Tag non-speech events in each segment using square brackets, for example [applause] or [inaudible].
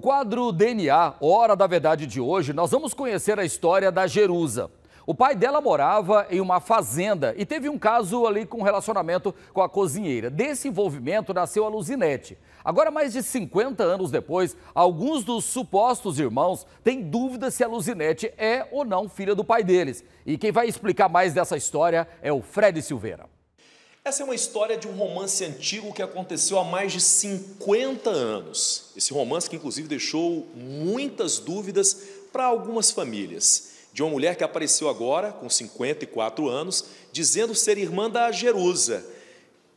No quadro DNA, Hora da Verdade de hoje, nós vamos conhecer a história da Jerusa. O pai dela morava em uma fazenda e teve um caso ali com relacionamento com a cozinheira. Desse envolvimento nasceu a Luzinete. Agora, mais de 50 anos depois, alguns dos supostos irmãos têm dúvida se a Luzinete é ou não filha do pai deles. E quem vai explicar mais dessa história é o Fred Silveira. Essa é uma história de um romance antigo que aconteceu há mais de 50 anos. Esse romance que, inclusive, deixou muitas dúvidas para algumas famílias. De uma mulher que apareceu agora, com 54 anos, dizendo ser irmã da Jerusa,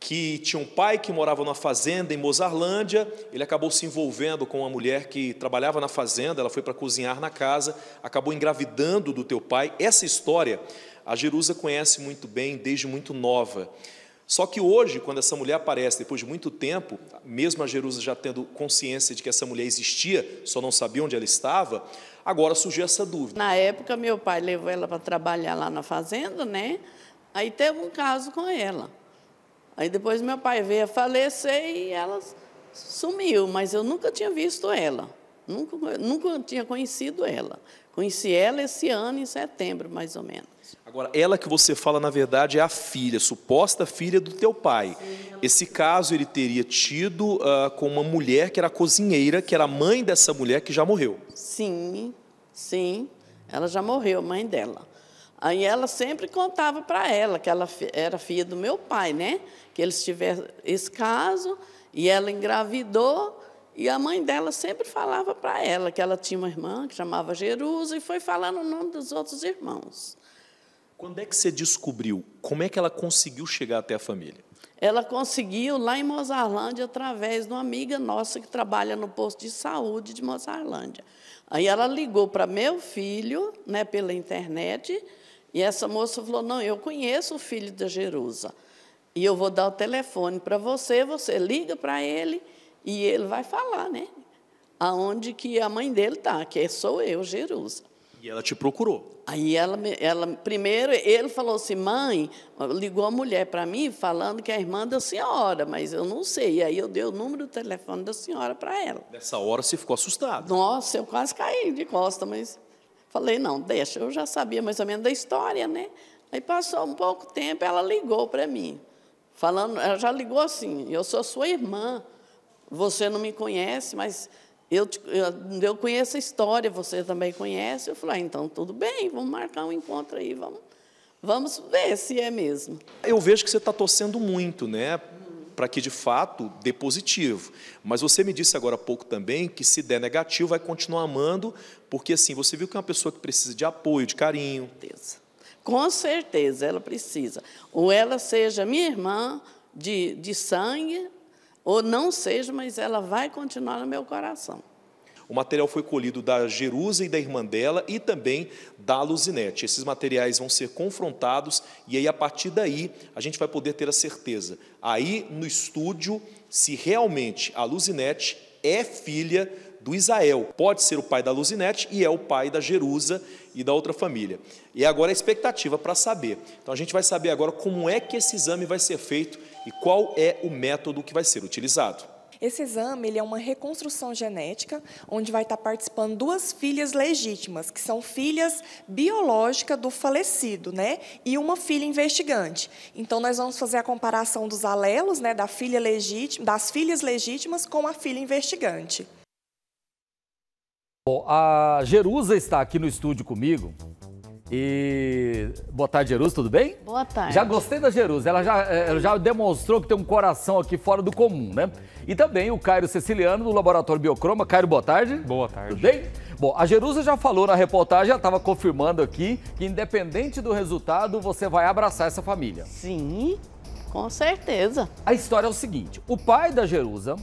que tinha um pai que morava numa fazenda em Mozarlândia, ele acabou se envolvendo com uma mulher que trabalhava na fazenda, ela foi para cozinhar na casa, acabou engravidando do teu pai. Essa história a Jerusa conhece muito bem desde muito nova. Só que hoje, quando essa mulher aparece, depois de muito tempo, mesmo a Jerusa já tendo consciência de que essa mulher existia, só não sabia onde ela estava, agora surgiu essa dúvida. Na época, meu pai levou ela para trabalhar lá na fazenda, né? Aí teve um caso com ela. Aí depois meu pai veio a falecer e ela sumiu, mas eu nunca tinha visto ela, nunca, nunca tinha conhecido ela. Conheci ela esse ano, em setembro, mais ou menos. Agora, ela que você fala, na verdade, é a filha, suposta filha do teu pai. Esse caso ele teria tido uh, com uma mulher que era cozinheira, que era mãe dessa mulher que já morreu. Sim, sim. Ela já morreu, mãe dela. Aí ela sempre contava para ela que ela era filha do meu pai, né? Que eles tiveram esse caso e ela engravidou e a mãe dela sempre falava para ela que ela tinha uma irmã que chamava Jerusa e foi falando o nome dos outros irmãos. Quando é que você descobriu? Como é que ela conseguiu chegar até a família? Ela conseguiu lá em Mozarlândia através de uma amiga nossa que trabalha no posto de saúde de Mozarlândia. Aí ela ligou para meu filho, né, pela internet, e essa moça falou: "Não, eu conheço o filho da Jerusa. E eu vou dar o telefone para você, você liga para ele e ele vai falar, né? Aonde que a mãe dele está, que sou eu, Jerusa. E ela te procurou. Aí ela, ela primeiro ele falou assim, mãe, ligou a mulher para mim falando que é a irmã da senhora, mas eu não sei. E aí eu dei o número do telefone da senhora para ela. Nessa hora você ficou assustado. Nossa, eu quase caí de costa, mas falei, não, deixa, eu já sabia mais ou menos da história, né? Aí passou um pouco tempo, ela ligou para mim, falando, ela já ligou assim, eu sou sua irmã você não me conhece, mas eu, eu, eu conheço a história, você também conhece. Eu falei, ah, então tudo bem, vamos marcar um encontro aí, vamos, vamos ver se é mesmo. Eu vejo que você está torcendo muito, né? Para que de fato dê positivo. Mas você me disse agora há pouco também que se der negativo, vai continuar amando, porque assim, você viu que é uma pessoa que precisa de apoio, de carinho. Com certeza, Com certeza ela precisa. Ou ela seja minha irmã de, de sangue, ou não seja, mas ela vai continuar no meu coração. O material foi colhido da Jerusa e da irmã dela e também da Luzinete. Esses materiais vão ser confrontados e aí a partir daí a gente vai poder ter a certeza aí no estúdio se realmente a Luzinete é filha do Isael. Pode ser o pai da Luzinete e é o pai da Jerusa e da outra família. E agora a expectativa para saber. Então a gente vai saber agora como é que esse exame vai ser feito e qual é o método que vai ser utilizado. Esse exame ele é uma reconstrução genética, onde vai estar participando duas filhas legítimas, que são filhas biológicas do falecido, né? E uma filha investigante. Então, nós vamos fazer a comparação dos alelos, né, da filha legítima, das filhas legítimas com a filha investigante. Bom, a Jerusa está aqui no estúdio comigo e boa tarde, Jerusa, tudo bem? Boa tarde. Já gostei da Jerusa, ela já, eh, ela já demonstrou que tem um coração aqui fora do comum, né? E também o Cairo Ceciliano, do Laboratório Biocroma. Cairo, boa tarde. Boa tarde. Tudo bem? Bom, a Jerusa já falou na reportagem, ela estava confirmando aqui, que independente do resultado, você vai abraçar essa família. Sim, com certeza. A história é o seguinte, o pai da Jerusa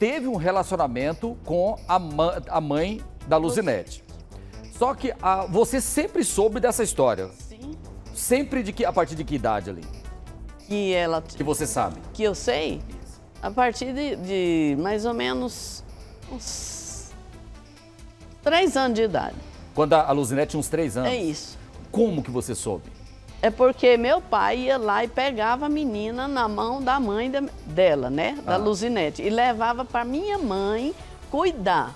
teve um relacionamento com a, a mãe da Luzinete. Só que a, você sempre soube dessa história. Sim. Sempre de que a partir de que idade ali? Que ela que você sabe. Que eu sei? A partir de, de mais ou menos uns três anos de idade. Quando a Luzinete tinha uns três anos? É isso. Como que você soube? É porque meu pai ia lá e pegava a menina na mão da mãe de, dela, né? Da ah. Luzinete. E levava para minha mãe cuidar.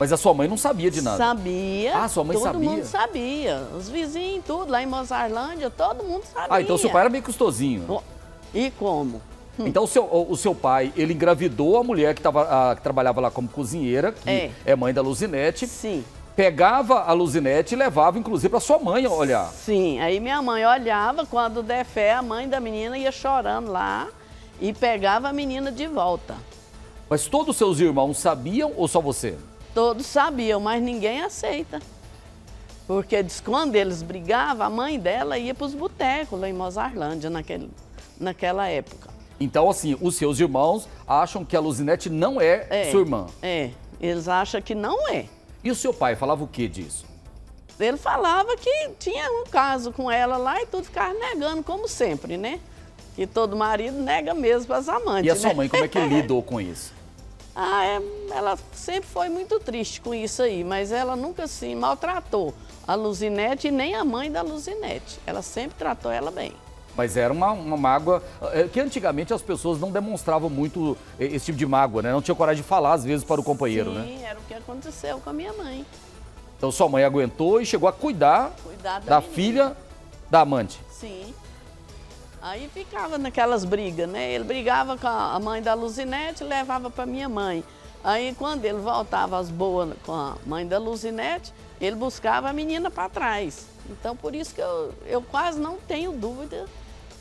Mas a sua mãe não sabia de nada? Sabia. Ah, sua mãe todo sabia? Todo mundo sabia. Os vizinhos, tudo, lá em Mozarlândia, todo mundo sabia. Ah, então seu pai era meio custosinho. E como? Então o seu, o, o seu pai, ele engravidou a mulher que, tava, a, que trabalhava lá como cozinheira, que É. é mãe da Luzinete. Sim. Pegava a Luzinete e levava, inclusive, para sua mãe olhar. Sim, aí minha mãe olhava, quando der fé, a mãe da menina ia chorando lá e pegava a menina de volta. Mas todos os seus irmãos sabiam ou só você? Todos sabiam, mas ninguém aceita. Porque quando eles brigavam, a mãe dela ia para os botecos lá em Mozarlândia, naquele, naquela época. Então, assim, os seus irmãos acham que a Luzinete não é, É, sua irmã. É, eles acham que não é. E o seu pai falava o que disso? Ele falava que tinha um caso com ela lá e tudo ficava negando, como sempre, né? Que todo marido nega mesmo para as amantes. E a sua né? mãe, como é que lidou com isso? [laughs] Ah, é, ela sempre foi muito triste com isso aí, mas ela nunca assim maltratou a Luzinete e nem a mãe da Luzinete. Ela sempre tratou ela bem. Mas era uma, uma mágoa eh, que antigamente as pessoas não demonstravam muito eh, esse tipo de mágoa, né? Não tinha coragem de falar, às vezes, para o companheiro, Sim, né? era o que aconteceu com a minha mãe. Então sua mãe aguentou e chegou a cuidar Cuidar da, da filha da amante. Sim. Aí ficava naquelas brigas, né? Ele brigava com a mãe da Luzinete e levava para minha mãe. Aí quando ele voltava às boas com a mãe da Luzinete, ele buscava a menina para trás. Então por isso que eu, eu quase não tenho dúvida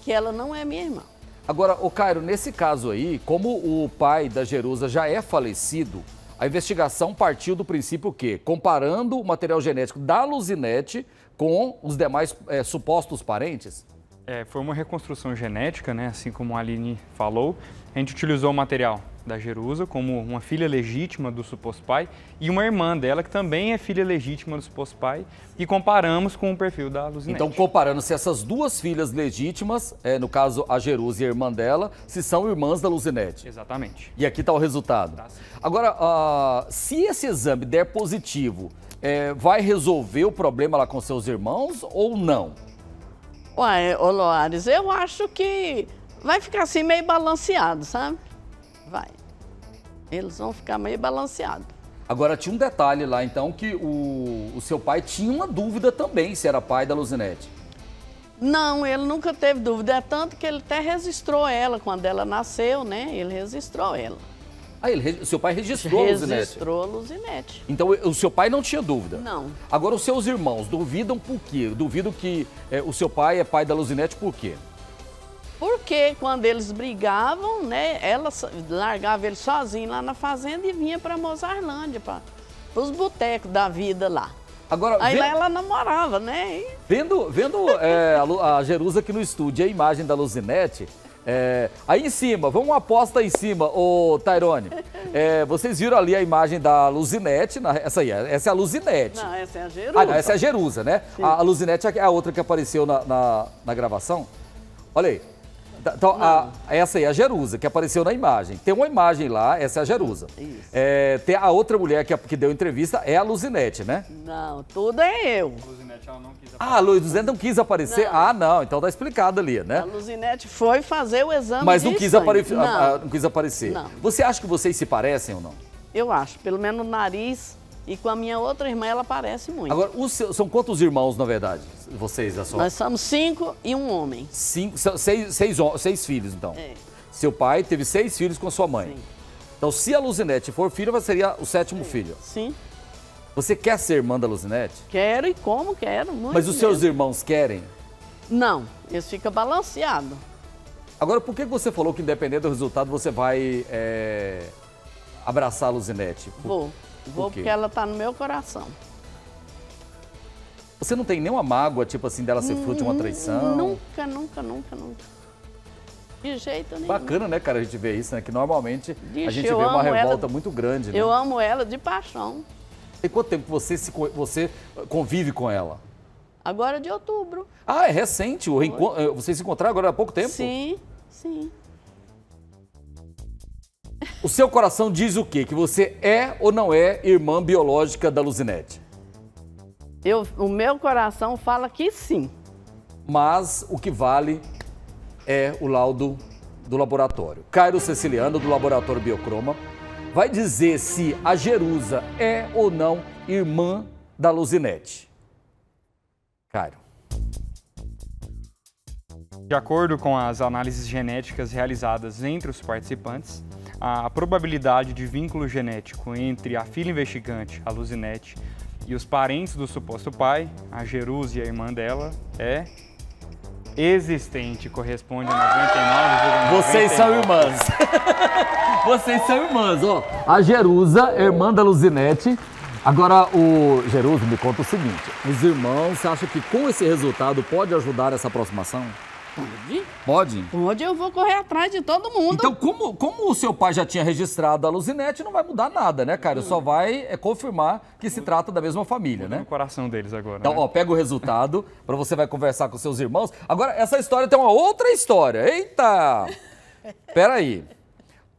que ela não é minha irmã. Agora, o Cairo, nesse caso aí, como o pai da Jerusa já é falecido, a investigação partiu do princípio que, comparando o material genético da Luzinete com os demais eh, supostos parentes, É, foi uma reconstrução genética, né? assim como a Aline falou. A gente utilizou o material da Jerusa como uma filha legítima do suposto pai e uma irmã dela que também é filha legítima do suposto pai e comparamos com o perfil da Luzinete. Então, comparando se essas duas filhas legítimas, eh, no caso a Jerusa e a irmã dela, se são irmãs da Luzinete. Exatamente. E aqui está o resultado. Tá. Agora, ah, se esse exame der positivo, eh, vai resolver o problema lá com seus irmãos ou não? Ué, ô Loares, eu acho que vai ficar assim meio balanceado, sabe? Vai. Eles vão ficar meio balanceados. Agora, tinha um detalhe lá, então, que o, o seu pai tinha uma dúvida também se era pai da Luzinete. Não, ele nunca teve dúvida. É tanto que ele até registrou ela quando ela nasceu, né? Ele registrou ela. Ah, ele, seu pai registrou a Luzinete. Registrou a Luzinete. Então, o seu pai não tinha dúvida? Não. Agora, os seus irmãos duvidam por quê? Duvidam que eh, o seu pai é pai da Luzinete por quê? Porque quando eles brigavam, né? Ela largava ele sozinho lá na fazenda e vinha para Mozarlândia, para os botecos da vida lá. Agora, Aí vê- lá ela namorava, né? E Vendo, vendo é, a, a Jerusa aqui no estúdio, a imagem da Luzinete, é, aí em cima, vamos uma aposta aí em cima, ô Tairone. É, vocês viram ali a imagem da Luzinete, na- essa aí, essa é a Luzinete. Não, essa é a Jerusa. Ah, não, essa é a Jerusa, né? A, a Luzinete é a outra que apareceu na, na, na gravação. Olha aí. Tá- Então, a- essa aí é a Jerusa, que apareceu na imagem. Tem uma imagem lá, essa é a Jerusa. Isso. É, tem a outra mulher que, que deu entrevista, é a Luzinete, né? Não, tudo é eu. Luzinete, ela não quis Ah, a Luzinete não quis aparecer? Não. Ah, não, então tá explicado ali, né? A Luzinete foi fazer o exame Mas não de quis, apare- Não, não quis aparecer. Não. Você acha que vocês se parecem ou não? eu acho. Pelo menos no nariz e com a minha outra irmã ela parece muito. Agora, os seus- são quantos irmãos, na verdade? Vocês, a sua? Nós somos cinco e um homem. Cinco, seis, seis, seis filhos, então. É. Seu pai teve seis filhos com sua mãe. Sim. Então, se a Luzinete for filha, vai seria o sétimo filho. Sim. Você quer ser irmã da Luzinete? Quero e como quero, muito Mas os seus mesmo. irmãos querem? Não, eles ficam balanceados. Agora, por que você falou que, independente do resultado, você vai é, abraçar a Luzinete? Por- Vou. Vou porque ela tá no meu coração. Você não tem nenhuma mágoa, tipo assim, dela ser fruto de uma traição? Nunca, nunca, nunca, nunca. De jeito nenhum. Bacana, né, cara, a gente ver isso, né? Que normalmente a Vixe, gente vê uma amo ela. revolta muito grande, né? Eu amo ela de paixão. Tem quanto tempo você, se, você convive com ela? Agora de outubro. Ah, é recente. O reencontro, eh, vocês se encontraram agora há pouco tempo? Sim, sim. O seu coração diz o quê? Que você é ou não é irmã biológica da Luzinete? Eu, o meu coração fala que sim. Mas o que vale é o laudo do laboratório. Cairo Ceciliano, do Laboratório Biocroma, vai dizer se a Jerusa é ou não irmã da Luzinete. Cairo. De acordo com as análises genéticas realizadas entre os participantes, a probabilidade de vínculo genético entre a filha investigante, a Luzinete, e os parentes do suposto pai, a Jerusa e a irmã dela, é existente, corresponde a 99,99. Vocês são irmãs. [laughs] Vocês são irmãs, ó. A Jerusa, irmã da Luzinete. Agora, o Jerusa me conta o seguinte: os irmãos, você acha que com esse resultado pode ajudar essa aproximação? Pode? Pode? Pode, eu vou correr atrás de todo mundo. Então, como, como o seu pai já tinha registrado a Luzinete, não vai mudar nada, né, cara? Só vai é, confirmar que se trata da mesma família, né? No coração deles agora. Então, né? ó, pega o resultado [laughs] para você vai conversar com seus irmãos. Agora, essa história tem uma outra história. Eita! [laughs] Peraí.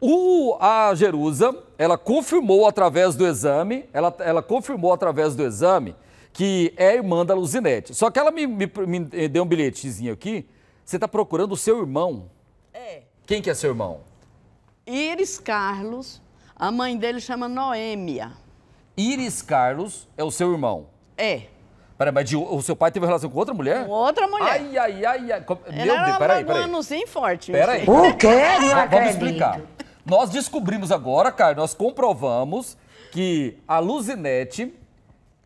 O, a Jerusa, ela confirmou através do exame, ela, ela confirmou através do exame que é irmã da Luzinete. Só que ela me, me, me deu um bilhetezinho aqui. Você está procurando o seu irmão. É. Quem que é seu irmão? Iris Carlos, a mãe dele chama Noêmia. Iris Carlos é o seu irmão. É. Peraí, mas de- o seu pai teve relação com outra mulher? Com outra mulher. Ai, ai, ai, ai. como- Ela Meu era Deus, peraí, um peraí. anozinho forte. meu Peraí. O quê? Não Vamos acredito. explicar. Nós descobrimos agora, cara, nós comprovamos que a Luzinete,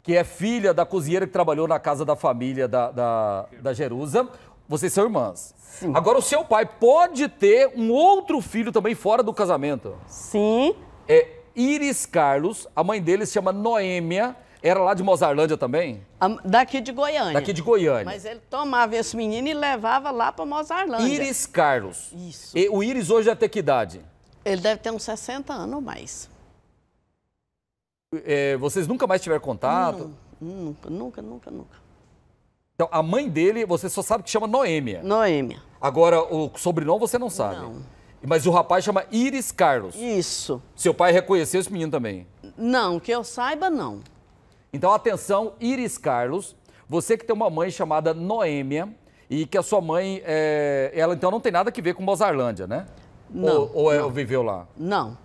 que é filha da cozinheira que trabalhou na casa da família da, da, da Jerusa, vocês são irmãs. Agora, o seu pai pode ter um outro filho também fora do casamento. Sim. É Iris Carlos, a mãe dele se chama Noêmia, era lá de Mozarlândia também? Daqui de Goiânia. Daqui de Goiânia. Mas ele tomava esse menino e levava lá para Mozarlândia. Iris Carlos. Isso. E o Iris hoje deve ter que idade? Ele deve ter uns 60 anos ou mais. É, vocês nunca mais tiveram contato? Nunca, nunca, nunca, nunca. Então, a mãe dele, você só sabe que chama Noêmia. Noêmia. Agora, o sobrenome você não sabe. Não. Mas o rapaz chama Iris Carlos. Isso. Seu pai reconheceu esse menino também. Não, que eu saiba, não. Então, atenção, Iris Carlos, você que tem uma mãe chamada Noêmia e que a sua mãe, é, ela então não tem nada a ver com Mozarlândia, né? Não, Ou, ou é- viveu lá? Não.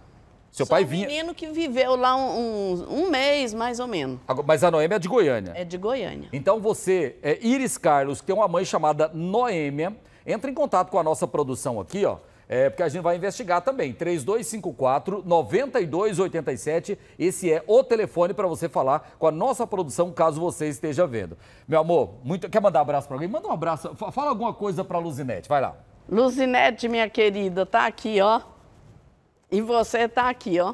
Seu Só pai um vinha. menino que viveu lá um, um- um mês, mais ou menos. Agora, Mas a Noêmia é de Goiânia. É de Goiânia. Então você, é, Iris Carlos, que tem uma mãe chamada Noêmia, entra em contato com a nossa produção aqui, ó. é, porque a gente vai investigar também. 3254-9287. Esse é o telefone para você falar com a nossa produção, caso você esteja vendo. Meu amor, muito... quer mandar um abraço para alguém? Manda um abraço. Fa- Fala alguma coisa para Luzinete. Vai lá. Luzinete, minha querida, tá aqui, ó. E você tá aqui, ó.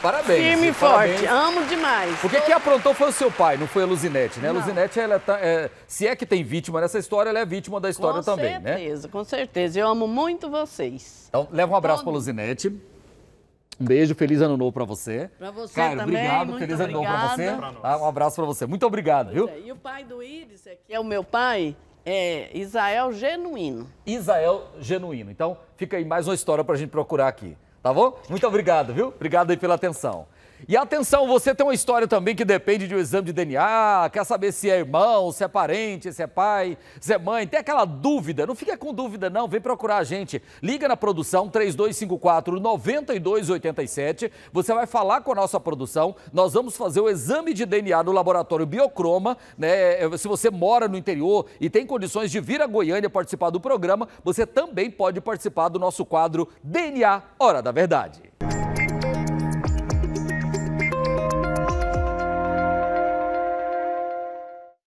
Parabéns. Firme e parabéns. forte. Amo demais. Porque quem aprontou foi o seu pai, não foi a Luzinete, né? A. Luzinete, ela tá, é, se é que tem vítima nessa história, ela é vítima da história com também, né? certeza, com certeza. Eu amo muito vocês. Então, leva um abraço Todo. pra Luzinete. Um beijo, feliz ano novo pra você. Pra você Caio, também, obrigado, muito feliz ano novo pra você. obrigada. Tá? Um abraço pra você. Muito obrigado, viu? E o pai do Iris, que é o meu pai, é Isael Genuíno. Isael Genuíno. Então, fica aí mais uma história pra gente procurar aqui, tá bom? Muito obrigado, viu? Obrigado aí pela atenção. E atenção, você tem uma história também que depende de um exame de DNA, quer saber se é irmão, se é parente, se é pai, se é mãe, tem aquela dúvida, não fica com dúvida não, vem procurar a gente. Liga na produção 3254-9287, você vai falar com a nossa produção, nós vamos fazer o exame de DNA no laboratório Biocroma, né? Se você mora no interior e tem condições de vir a Goiânia participar do programa, você também pode participar do nosso quadro DNA Hora da Verdade.